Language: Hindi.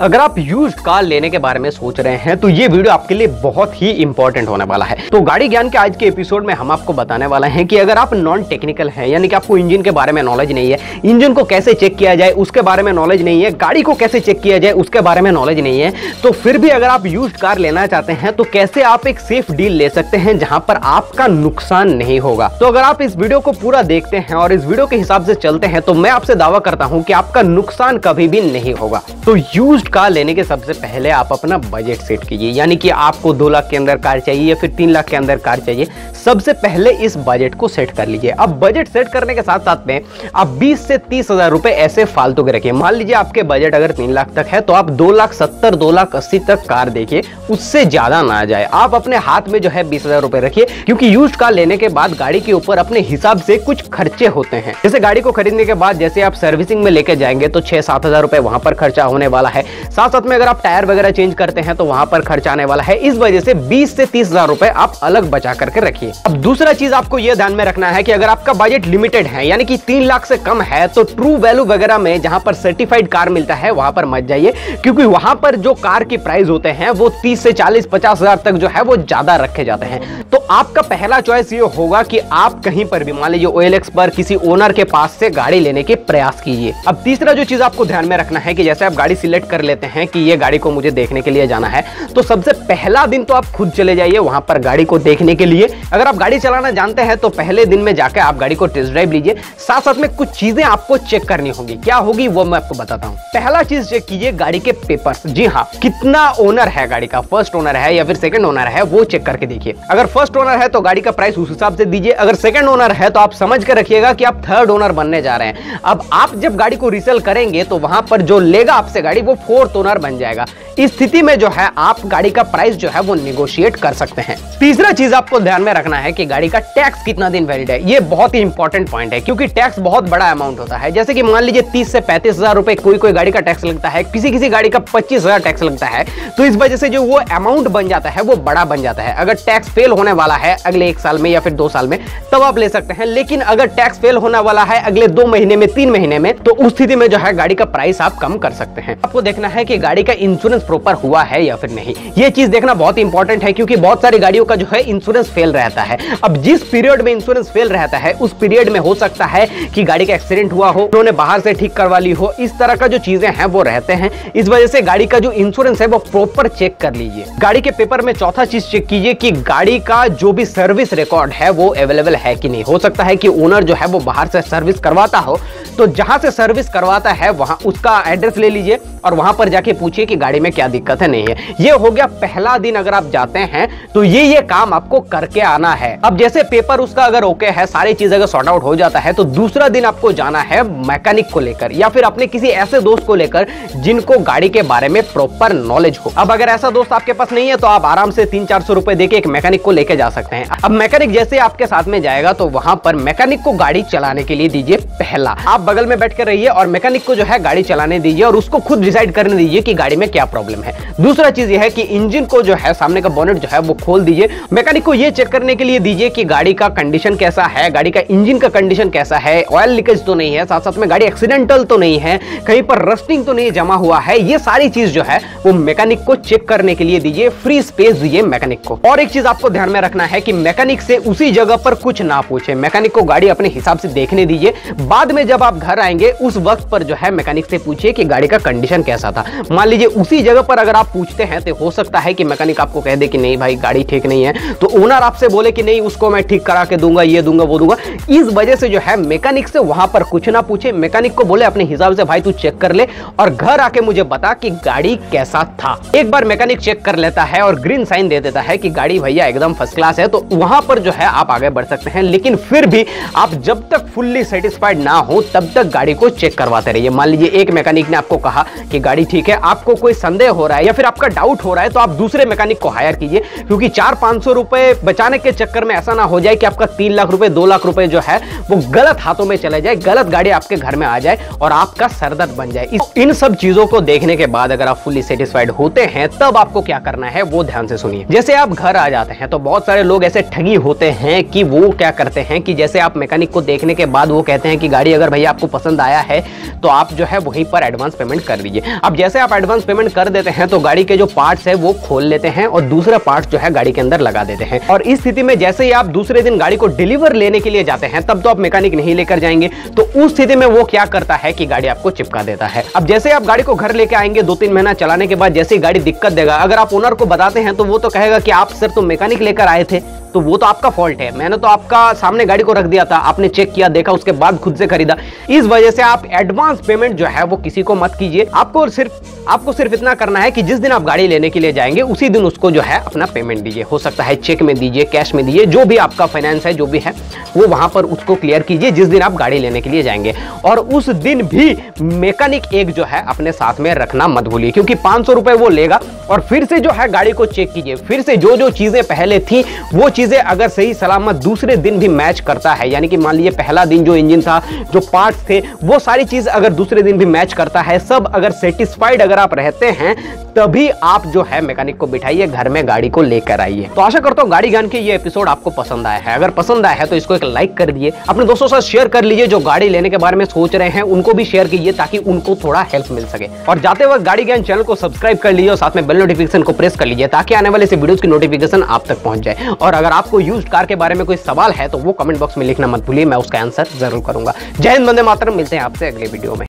अगर आप यूज़ कार लेने के बारे में सोच रहे हैं तो ये वीडियो आपके लिए बहुत ही इंपॉर्टेंट होने वाला है। तो गाड़ी ज्ञान के आज के एपिसोड में हम आपको बताने वाला हैं कि अगर आप नॉन टेक्निकल हैं, यानी कि आपको इंजन के बारे में नॉलेज नहीं है इंजन को कैसे चेक किया जाए, उसके बारे में नॉलेज नहीं है, गाड़ी को कैसे चेक किया जाए, उसके बारे में नॉलेज नहीं है तो फिर भी अगर आप यूज़ कार लेना चाहते हैं तो कैसे आप एक सेफ़ डील ले सकते हैं जहाँ पर आपका नुकसान नहीं होगा? तो अगर आप इस वीडियो को पूरा देखते हैं और इस वीडियो के हिसाब से चलते हैं तो मैं आपसे दावा करता हूँ कि आपका नुकसान कभी भी नहीं होगा। तो यूज़ कार लेने के सबसे पहले आप अपना बजट सेट कीजिए। यानी कि आपको दो लाख के अंदर कार चाहिए या फिर तीन लाख के अंदर कार चाहिए, सबसे पहले इस बजट को सेट कर लीजिए। अब बजट सेट करने के साथ साथ में आप 20 से तीस हज़ार रुपए ऐसे फालतू के रखिए। मान लीजिए आपके बजट अगर तीन लाख तक है तो आप दो लाख सत्तर, दो लाख अस्सी तक कार देखिए, उससे ज़्यादा ना जाए। आप अपने हाथ में जो है बीस हज़ार रुपए रखिए, क्योंकि यूज़ कार लेने के बाद गाड़ी के ऊपर अपने हिसाब से कुछ खर्चे होते हैं। जैसे गाड़ी को खरीदने के बाद जैसे आप सर्विसिंग में लेके जाएँगे तो छह सात हज़ार रुपए वहाँ पर खर्चा होने वाला है। साथ साथ में अगर आप टायर वगैरह चेंज करते हैं तो वहाँ पर खर्च आने वाला है। इस वजह से 20 से तीस हज़ार रुपए आप अलग बचा करके रखिए। अब दूसरा चीज़ आपको यह ध्यान में रखना है कि अगर आपका बजट लिमिटेड है, यानी कि तीन लाख से कम है तो ट्रू वैल्यू वगैरह में जहाँ पर सर्टिफाइड कार मिलता है, वहाँ पर मत जाइए। क्योंकि वहाँ पर जो कार की प्राइस होते हैं, वो तीस से चालीस, पचास तक जो है, वो ज़्यादा रखे जाते हैं। तो आपका पहला चॉइस ये होगा कि आप कहीं पर भी, मान लीजिए ओएलएक्स पर किसी ओनर के पास से गाड़ी लेने के प्रयास कीजिए। अब तीसरा जो चीज़ आपको ध्यान में रखना है कि जैसे आप गाड़ी सिलेक्ट कर लेते हैं कि ये गाड़ी को मुझे देखने के लिए जाना है। तो सबसे पहला दिन तो आप खुद चले जाइए वहाँ पर गाड़ी को देखने के लिए। अगर आप गाड़ी चलाना जानते हैं तो पहले दिन में जाकर आप गाड़ी को टेस्ट ड्राइव लीजिए। साथ साथ में कुछ चीज़ें आपको चेक करनी होगी। क्या होगी वो मैं आपको बताता हूँ। पहला चीज़ चेक कीजिए गाड़ी के पेपर्स। जी हाँ कितना ओनर है गाड़ी का? फ़र्स्ट ओनर है या फिर सेकंड ओनर है, वो चेक करके देखिए। अगर फ़र्स्ट ओनर है तो गाड़ी का प्राइस उस हिसाब से दीजिए। अगर सेकंड ओनर है तो आप समझ कर रखिएगा कि आप थर्ड ओनर बनने जा रहे हैं। अब आप जब गाड़ी को रिसेल करेंगे तो वहाँ पर जो लेगा आपसे गाड़ी, वो फोर्थ ओनर बन जाएगा। इस स्थिति में जो है, आप गाड़ी का प्राइस जो है, वो निगोशिएट कर सकते हैं। तीसरा चीज़ आपको ध्यान में रखना है कि गाड़ी का टैक्स कितना दिन वैलिड है, ये बहुत ही इंपॉर्टेंट पॉइंट है, क्योंकि टैक्स बहुत बड़ा अमाउंट होता है। जैसे कि मान लीजिए तीस से पैंतीस रुपए कोई कोई गाड़ी का टैक्स लगता है किसी किसी गाड़ी का पच्चीस टैक्स लगता है तो इस वजह से जो वो अमाउंट बन जाता है, वो बड़ा बन जाता है। अगर टैक्स फेल होने वाला है अगले एक साल में या फिर दो साल में, तब आप ले सकते हैं, लेकिन अगर टैक्स फेल होने वाला है अगले दो महीने में, तीन महीने में तो उस स्थिति में जो है, गाड़ी का प्राइस आप कम कर सकते हैं। आपको देखना है कि गाड़ी का इंश्योरेंस प्रॉपर हुआ है या फिर नहीं। ये चीज़ देखना बहुत इंपॉर्टेंट है क्योंकि बहुत सारी गाड़ियों का जो है इंश्योरेंस फेल रहता है। अब जिस पीरियड में इंश्योरेंस फेल रहता है, उस पीरियड में हो सकता है कि गाड़ी का एक्सीडेंट हुआ हो, उन्होंने बाहर से ठीक करवा ली हो, इस तरह का जो चीज़ें हैं, वो रहते हैं। इस वजह से गाड़ी का जो इंश्योरेंस है, वो प्रॉपर चेक कर लीजिए। गाड़ी के पेपर में चौथा चीज़ चेक कीजिए कि गाड़ी का जो भी सर्विस रिकॉर्ड है, वो अवेलेबल है कि नहीं। हो सकता है कि ओनर जो है, वो बाहर से सर्विस करवाता हो। तो जहाँ से सर्विस करवाता है, वहाँ उसका एड्रेस ले लीजिए और वहाँ पर जाके पूछिए कि गाड़ी में क्या दिक्कत है, नहीं है। ये हो गया पहला दिन अगर आप जाते हैं तो ये ये काम आपको करके आना है। अब जैसे पेपर उसका अगर ओके है, सारी चीज़ अगर सॉर्ट आउट हो जाता है तो दूसरा दिन आपको जाना है मैकेनिक को लेकर, या फिर अपने किसी ऐसे दोस्त को लेकर, जिनको गाड़ी के बारे में प्रॉपर नॉलेज हो। अब अगर ऐसा दोस्त आपके पास नहीं है तो आप आराम से तीन चार सौ रुपए देके एक मैकेनिक को लेकर जा सकते हैं। अब मैकेनिक जैसे आपके साथ में जाएगा तो वहाँ पर मैकेनिक को गाड़ी चलाने के लिए दीजिए पहला। आप बगल में बैठ कर रहिए और मैकेनिक को जो है गाड़ी चलाने दीजिए और उसको खुद डिसाइड करने दीजिए कि गाड़ी में क्या प्रॉब्लम है। दूसरा चीज़ यह है कि इंजन को जो है, सामने का बोनेट जो है, वो खोल दीजिए। मैकेनिक को ये चेक करने के लिए दीजिए कि गाड़ी का कंडीशन कैसा है, गाड़ी का इंजन का कंडीशन कैसा है ऑयल लीकेज तो नहीं है साथ साथ में गाड़ी एक्सीडेंटल तो नहीं है, कहीं पर रस्टिंग तो नहीं जमा हुआ है, ये सारी चीज़ जो है, वो मैकेनिक को चेक करने के लिए दीजिए फ्री स्पेस दीजिए मैकेनिक को। और एक चीज़ आपको ध्यान में रखना है कि मैकेनिक से उसी जगह पर कुछ ना पूछे। मैकेनिक को गाड़ी अपने हिसाब से देखने दीजिए। बाद में जब आप घर आएँगे, उस वक्त पर जो है, मैकेनिक से पूछिए कि गाड़ी का कंडीशन कैसा था। मान लीजिए उसी जगह पर अगर आप पूछते हैं तो हो सकता है कि मैकेनिक आपको कह दे कि नहीं भाई, गाड़ी ठीक नहीं है। तो ओनर आपसे बोले कि नहीं, उसको मैं ठीक करा के दूँगा, ये दूँगा, वो दूँगा। इस वजह से जो है, मैकेनिक से वहाँ पर कुछ ना पूछे। मैकेनिक को बोले, अपने हिसाब से भाई तू चेक कर ले और घर आके मुझे बता कि गाड़ी कैसा था। एक बार मैकेनिक चेक कर लेता है और ग्रीन साइन दे देता है कि गाड़ी भैया एकदम फ़र्स्ट क्लास है। तो वहाँ पर जो है, आप आगे बढ़ सकते हैं। लेकिन फिर भी आप जब तक फुल्ली सेटिस्फाइड ना हो, तब तक गाड़ी को चेक करवाते रहिए। मान लीजिए एक मैकेनिक ने आपको कहा कि गाड़ी ठीक है? आपको कोई संदेह हो रहा है या फिर आपका डाउट हो रहा है तो आप दूसरे मैकेनिक को हायर कीजिए, क्योंकि चार पाँच सौ रुपए बचाने के चक्कर में ऐसा ना हो जाए कि आपका तीन लाख रुपए, दो लाख रुपए जो है, वो गलत हाथों में चले जाए, गलत गाड़ी आपके घर में आ जाए और आपका सरदर्द बन जाए। इन सब चीज़ों को देखने के बाद अगर आप फुल्ली सेटिस्फाइड होते हैं, तब आपको क्या करना है, वो ध्यान से सुनिए। जैसे आप घर आ जाते हैं तो बहुत सारे लोग ऐसे ठगी होते हैं कि वो क्या करते हैं कि जैसे आप मैकेनिक को देखने के बाद वो कहते हैं कि गाड़ी अगर भैया आपको पसंद आया है तो आप जो है वहीं पर एडवांस पेमेंट कर दीजिए। अब जैसे आप एडवांस पेमेंट कर देते हैं तो गाड़ी के जो पार्ट्स है, वो खोल लेते हैं और दूसरा पार्ट जो है गाड़ी के अंदर लगा देते हैं। और इस स्थिति में जैसे ही आप दूसरे दिन गाड़ी को डिलीवर लेने के लिए जाते हैं, तब तो आप मैकेनिक नहीं लेकर जाएँगे। तो उस स्थिति में वो क्या करता है कि गाड़ी आपको चिपका देता है। अब जैसे आप गाड़ी को घर लेके आएँगे दो तीन महीना चलाने के बाद जैसे गाड़ी दिक्कत देगा, अगर आप ओनर को बताते हैं तो वो तो कहेगा कि आप सर तो मैकेनिक लेकर आए थे। तो वो तो आपका फॉल्ट है। मैंने तो आपका सामने गाड़ी को रख दिया था, आपने चेक किया, देखा, उसके बाद खुद से खरीदा। इस वजह से आप एडवांस पेमेंट जो है, वो किसी को मत कीजिए। आपको सिर्फ़ आपको सिर्फ़ इतना करना है कि जिस दिन आप गाड़ी लेने के लिए जाएँगे, उसी दिन उसको जो है, अपना पेमेंट दीजिए। हो सकता है चेक में दीजिए कैश में दीजिए, जो भी आपका फाइनेंस है, जो भी है, वो वहाँ पर उसको क्लियर कीजिए, जिस दिन आप गाड़ी लेने के लिए जाएँगे। और उस दिन भी मैकेनिक एक जो है, अपने साथ में रखना मत भूलिए, क्योंकि पाँच वो लेगा और फिर से जो है, गाड़ी को चेक कीजिए। फिर से जो जो चीज़ें पहले थी, वो चीज़ें अगर सही सलामत दूसरे दिन भी मैच करता है, यानी कि मान लीजिए पहला दिन जो इंजन था, जो पार्ट्स थे, वो सारी चीज़ अगर दूसरे दिन भी मैच करता है, सब अगर सेटिस्फाइड अगर आप रहते हैं, तभी आप जो है मैकेनिक को बिठाइए, घर में गाड़ी को लेकर आइए। तो आशा करता हूँ गाड़ी ज्ञान के ये एपिसोड आपको पसंद आया है। अगर पसंद आया है तो इसको एक लाइक कर दिए, अपने दोस्तों साथ शेयर कर लीजिए जो गाड़ी लेने के बारे में सोच रहे हैं, उनको भी शेयर कीजिए ताकि उनको थोड़ा हेल्प मिल सके। और जाते वक्त गाड़ी ज्ञान चैनल को सब्सक्राइब कर लीजिए और साथ में बेल नोटिफिकेशन को प्रेस कर लीजिए ताकि आने वाले से वीडियोस की नोटिफिकेशन आप तक पहुँच जाए। और अगर आपको यूज़ कार के बारे में कोई सवाल है तो वो कमेंट बॉक्स में लिखना मत भूलिए, मैं उसका आंसर ज़रूर करूँगा। जय हिंद बंदे मातरम, मिलते हैं आपसे अगले वीडियो में।